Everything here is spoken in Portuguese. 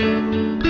Música